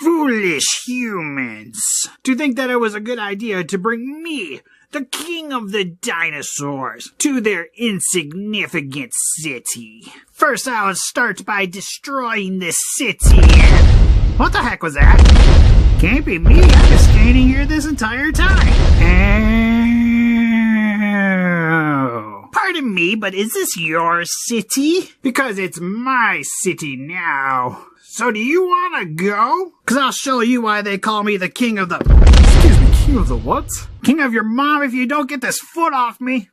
foolish humans to think that it was a good idea to bring me, the king of the dinosaurs, to their insignificant city. First, I would start by destroying this city. What the heck was that? Can't be me. I've been standing here this entire time. Oh. Pardon me, but is this your city? Because it's my city now. So do you want to go? Cause I'll show you why they call me the king of the... Excuse me, king of the what? King of your mom if you don't get this foot off me.